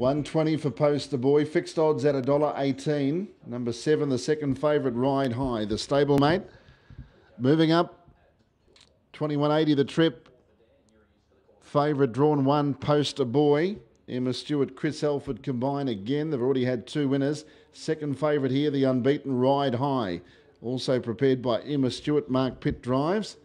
120 for Poster Boy. Fixed odds at $1.18. Number seven, the second favourite, Ride High. The stablemate. Moving up. 2180 the trip. Favourite drawn one, Poster Boy. Emma Stewart, Chris Alford combine again. They've already had two winners. Second favourite here, the unbeaten Ride High. Also prepared by Emma Stewart, Mark Pitt drives.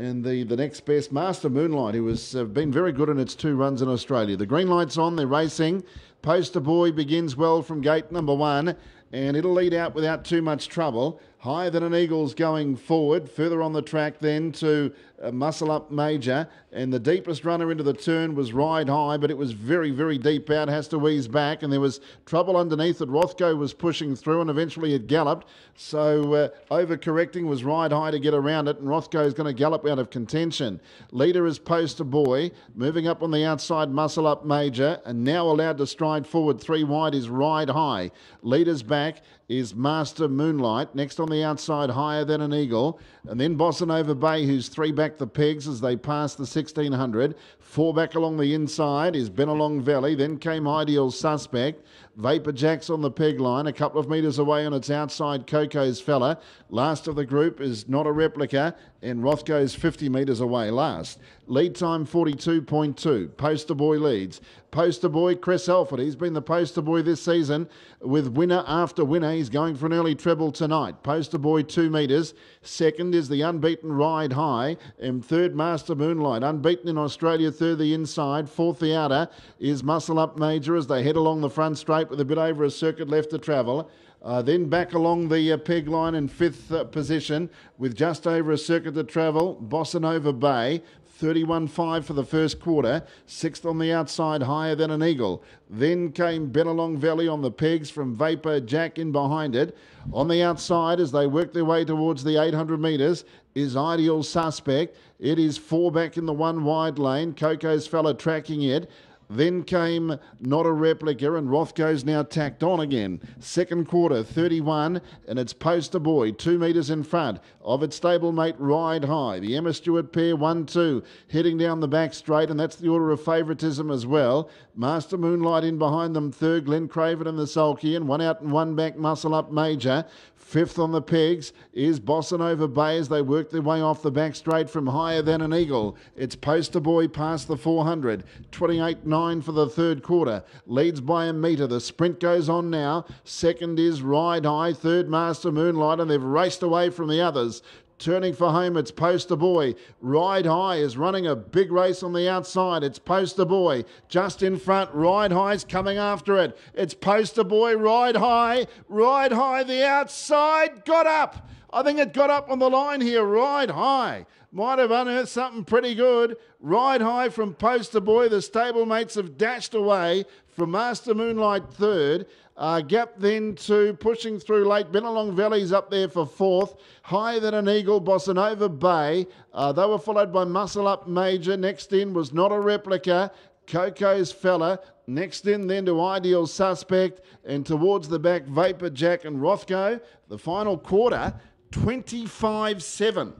And the, the next best, Master Moonlight, who has uh, been very good in its two runs in Australia. The green light's on, they're racing. Poster Boy begins well from gate number one, and it'll lead out without too much trouble. Higher than an Eagle's going forward. Further on the track then to uh, Muscle Up Major. And the deepest runner into the turn was Ride High, but it was very, very deep out. Has to ease back. And there was trouble underneath that Rothko was pushing through and eventually it galloped. So uh, overcorrecting was Ride High to get around it. And Rothko is going to gallop out of contention. Leader is Poster Boy. Moving up on the outside, Muscle Up Major. And now allowed to stride forward. Three wide is Ride High. Leader's back is Master Moonlight. Next on the outside, higher than an eagle. And then Bossa Nova Bay, who's three back the pegs as they pass the 1600. Four back along the inside is Benalong Valley. Then came Ideal Suspect. Vapor Jacks on the peg line, a couple of metres away on its outside, Coco's Fella. Last of the group is not a replica, and Rothko's 50 metres away last. Lead time 42.2. Poster Boy leads. Poster Boy, Chris Alford. He's been the poster boy this season with winner after winner. He's going for an early treble tonight. Poster Boy, two metres. Second is the unbeaten Ride High. And third, Master Moonlight. Unbeaten in Australia, third the inside. Fourth, the outer is Muscle Up Major as they head along the front straight with a bit over a circuit left to travel. Uh, then back along the uh, peg line in fifth uh, position with just over a circuit to travel, Bossa Nova Bay. 31.5 for the first quarter, sixth on the outside, higher than an eagle. Then came Benelong Valley on the pegs from Vapor Jack in behind it. On the outside, as they work their way towards the 800 metres, is Ideal Suspect. It is four back in the one wide lane. Coco's fella tracking it. Then came Not a Replica, and Rothko's now tacked on again. Second quarter, 31, and it's Poster Boy, two metres in front of its stablemate Ride High. The Emma Stewart pair, 1 2, heading down the back straight, and that's the order of favouritism as well. Master Moonlight in behind them, third, Glen Craven and the Sulky, and one out and one back, Muscle Up Major. Fifth on the pegs is Bossa Nova Bay as they work their way off the back straight from higher than an eagle. It's Poster Boy past the 400. 28 9 for the third quarter. Leads by a metre. The sprint goes on now. Second is Ride High. Third Master Moonlight, and they've raced away from the others. Turning for home, it's Poster Boy. Ride High is running a big race on the outside. It's Poster Boy. Just in front, Ride High's coming after it. It's Poster Boy, Ride High. Ride High, the outside, got up. I think it got up on the line here. Ride High. Might have unearthed something pretty good. Ride High from Poster Boy. The stablemates have dashed away from Master Moonlight third. Uh, gap then to pushing through late. Benalong Valley's up there for fourth. Higher than an eagle, Bossa Nova Bay. Uh, they were followed by Muscle Up Major. Next in was not a replica. Coco's Fella. Next in then to Ideal Suspect. And towards the back, Vapor Jack and Rothko. The final quarter, 25 7.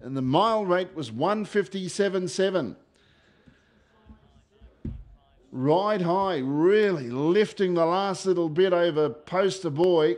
And the mile rate was 157.7. Ride high, really lifting the last little bit over Poster Boy.